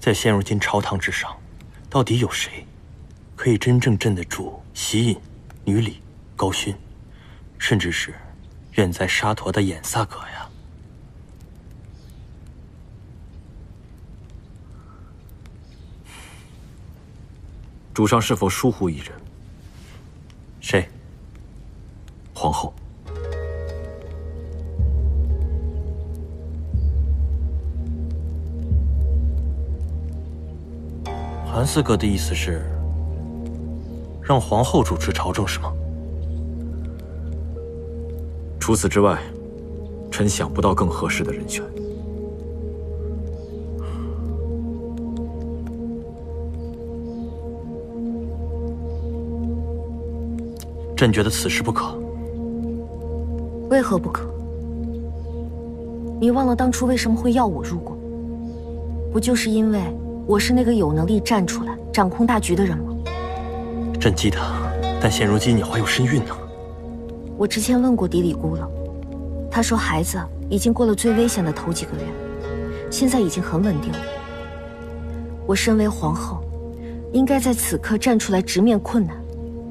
在现如今朝堂之上，到底有谁可以真正镇得住西隐、女里、高勋，甚至是远在沙陀的眼萨格呀？主上是否疏忽一人？谁？皇后。韩四哥的意思是，让皇后主持朝政，是吗？除此之外，臣想不到更合适的人选。朕觉得此事不可。为何不可？你忘了当初为什么会要我入宫？不就是因为……我是那个有能力站出来掌控大局的人吗？朕记得，但现如今你怀有身孕呢。我之前问过迪里姑了，她说孩子已经过了最危险的头几个月，现在已经很稳定了。我身为皇后，应该在此刻站出来直面困难，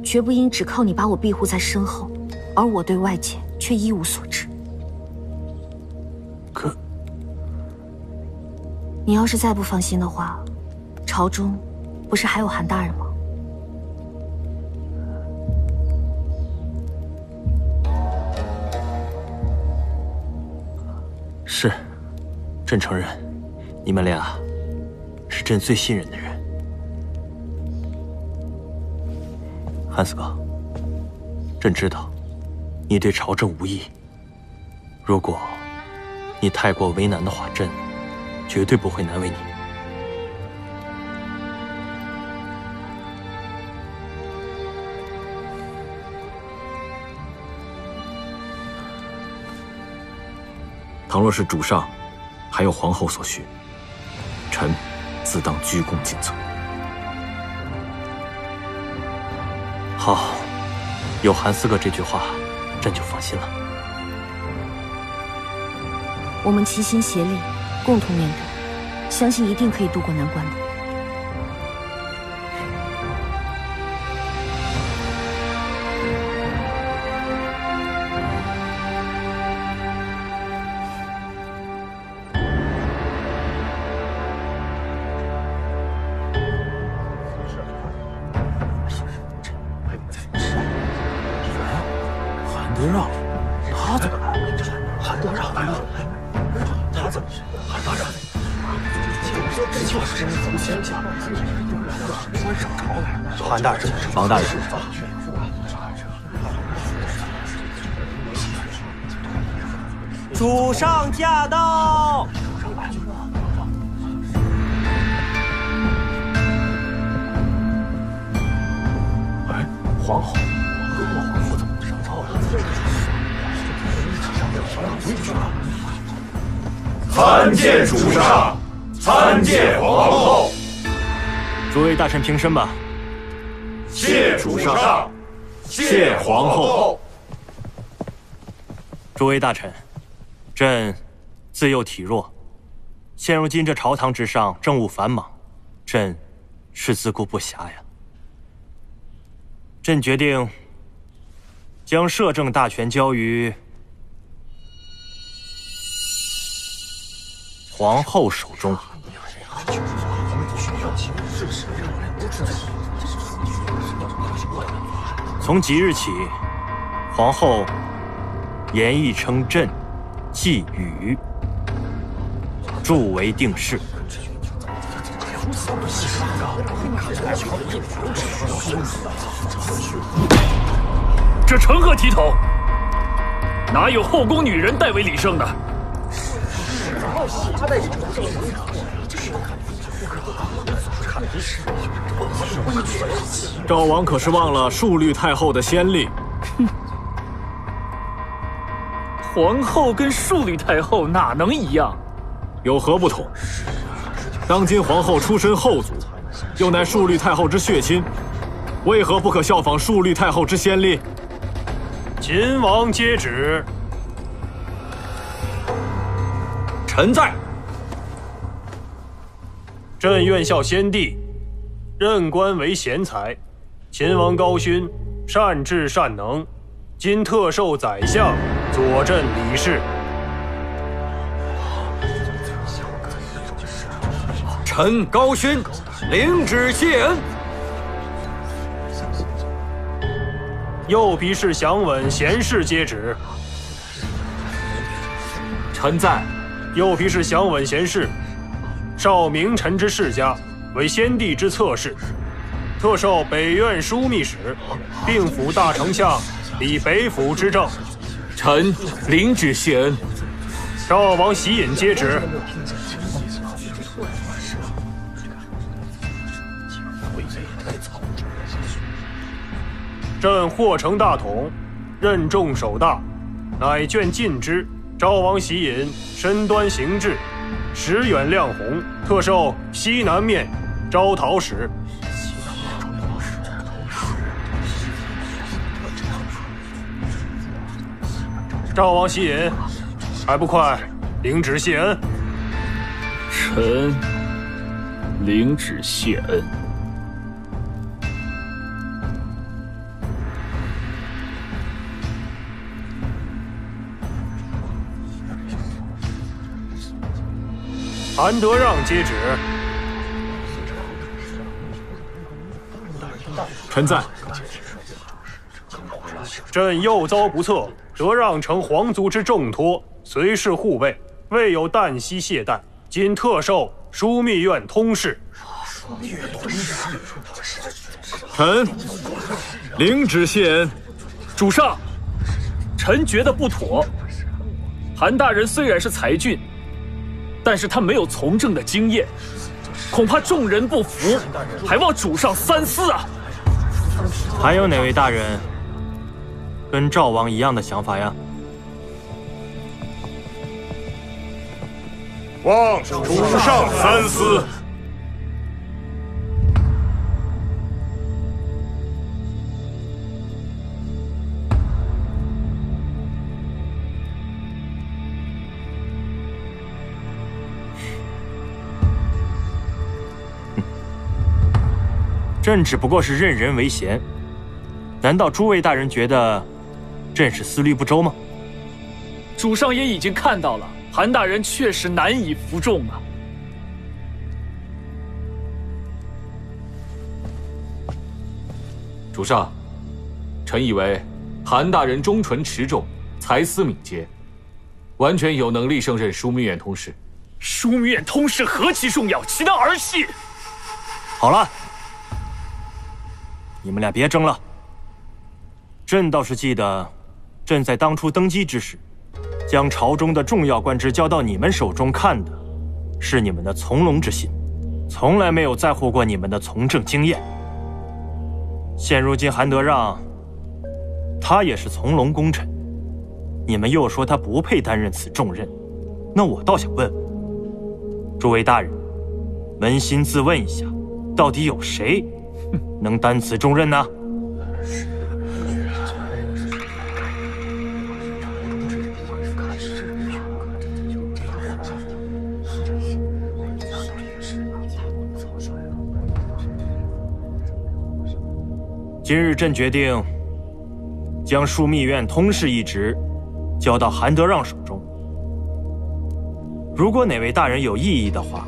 绝不应只靠你把我庇护在身后，而我对外界却一无所知。可，你要是再不放心的话。朝中不是还有韩大人吗？是，朕承认，你们俩是朕最信任的人。韩四哥，朕知道你对朝政无益。如果你太过为难的话，朕绝对不会难为你。倘若是主上，还有皇后所需，臣自当鞠躬尽瘁。好，有韩四哥这句话，朕就放心了。我们齐心协力，共同面对，相信一定可以渡过难关的。韩大人，王大人，主上驾到。哎，皇后，和我皇后怎么上朝？了。参见主上，参见皇后。平身吧。谢主上，谢皇后。诸位大臣，朕自幼体弱，现如今这朝堂之上政务繁忙，朕是自顾不暇呀。朕决定将摄政大权交于皇后手中。从即日起，皇后言意称朕季语，铸为定式。这成何体统？哪有后宫女人代为礼圣的？赵王可是忘了淑律太后的先例？哼！皇后跟淑律太后哪能一样？有何不同？当今皇后出身后族，又乃淑律太后之血亲，为何不可效仿淑律太后之先例？秦王接旨。臣在。朕愿效先帝，任官为贤才。秦王高勋善治善能，今特授宰相，佐镇理事。臣高勋领旨谢恩。右皮氏祥稳贤士接旨。臣在。右皮氏祥稳贤士，少名臣之世家，为先帝之侧室。特授北院枢密使，并辅大丞相，理北府之政。臣领旨谢恩。赵王喜隐接旨。朕获成大统，任重守大，乃眷尽之。赵王喜隐身端行志，石远亮红，特授西南面招讨使。赵王喜引，还不快领旨谢恩？臣领旨谢恩。韩德让接旨。臣在。朕又遭不测。德让承皇族之重托，随侍护卫，未有旦夕懈怠。今特授枢密院通事。臣领旨谢恩。主上，臣觉得不妥。韩大人虽然是才俊，但是他没有从政的经验，恐怕众人不服，还望主上三思啊！还有哪位大人？跟赵王一样的想法呀！望主上三思。朕只不过是任人唯贤，难道诸位大人觉得？朕是思虑不周吗？主上也已经看到了，韩大人确实难以服众啊。主上，臣以为韩大人忠纯持重，才思敏捷，完全有能力胜任枢密院通事。枢密院通事何其重要，岂能儿戏？好了，你们俩别争了。朕倒是记得。朕在当初登基之时，将朝中的重要官职交到你们手中，看的是你们的从容之心，从来没有在乎过你们的从政经验。现如今韩德让，他也是从龙功臣，你们又说他不配担任此重任，那我倒想问问诸位大人，扪心自问一下，到底有谁 能担此重任呢？今日朕决定将枢密院通事一职交到韩德让手中。如果哪位大人有异议的话，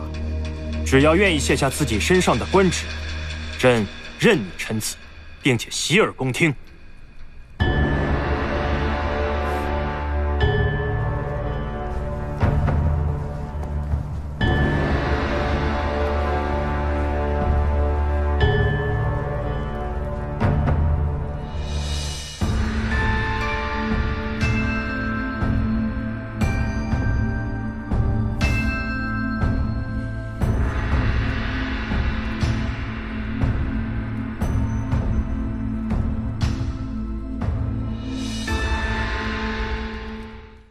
只要愿意卸下自己身上的官职，朕任你陈词，并且洗耳恭听。